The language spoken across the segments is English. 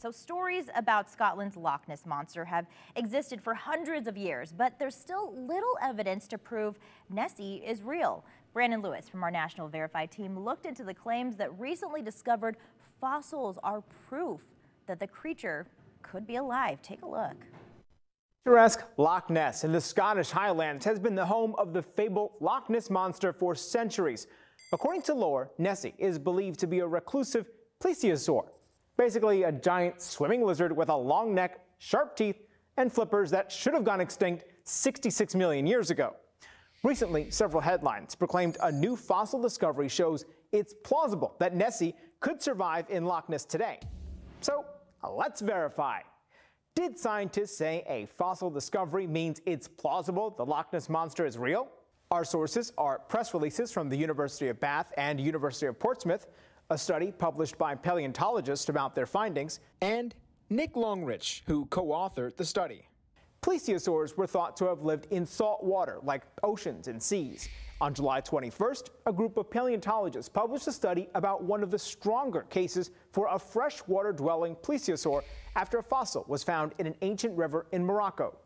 So stories about Scotland's Loch Ness Monster have existed for hundreds of years, but there's still little evidence to prove Nessie is real. Brandon Lewis from our National Verify team looked into the claims that recently discovered fossils are proof that the creature could be alive. Take a look. Picturesque Loch Ness in the Scottish Highlands has been the home of the fabled Loch Ness Monster for centuries. According to lore, Nessie is believed to be a reclusive plesiosaur, basically a giant swimming lizard with a long neck, sharp teeth, and flippers that should have gone extinct 66 million years ago. Recently, several headlines proclaimed a new fossil discovery shows it's plausible that Nessie could survive in Loch Ness today. So let's verify. Did scientists say a fossil discovery means it's plausible the Loch Ness Monster is real? Our sources are press releases from the University of Bath and University of Portsmouth, a study published by paleontologists about their findings, and Nick Longrich, who co-authored the study. Plesiosaurs were thought to have lived in salt water, like oceans and seas. On July 21st, a group of paleontologists published a study about one of the stronger cases for a freshwater dwelling plesiosaur after a fossil was found in an ancient river in Morocco.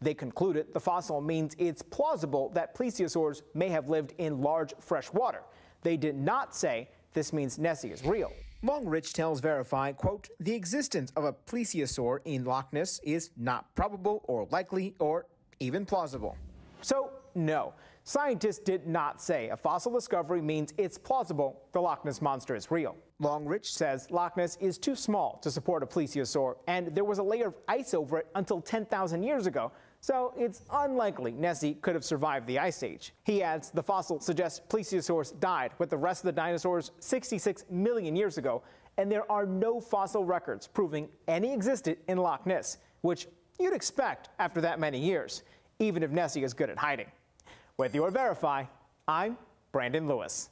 They concluded the fossil means it's plausible that plesiosaurs may have lived in large fresh water. They did not say this means Nessie is real. Longrich tells Verify, quote, the existence of a plesiosaur in Loch Ness is not probable or likely or even plausible. So, no, scientists did not say a fossil discovery means it's plausible the Loch Ness Monster is real. Longrich says Loch Ness is too small to support a plesiosaur, and there was a layer of ice over it until 10,000 years ago, so it's unlikely Nessie could have survived the Ice Age. He adds the fossil suggests plesiosaurs died with the rest of the dinosaurs 66 million years ago, and there are no fossil records proving any existed in Loch Ness, which you'd expect after that many years, even if Nessie is good at hiding. With your Verify, I'm Brandon Lewis.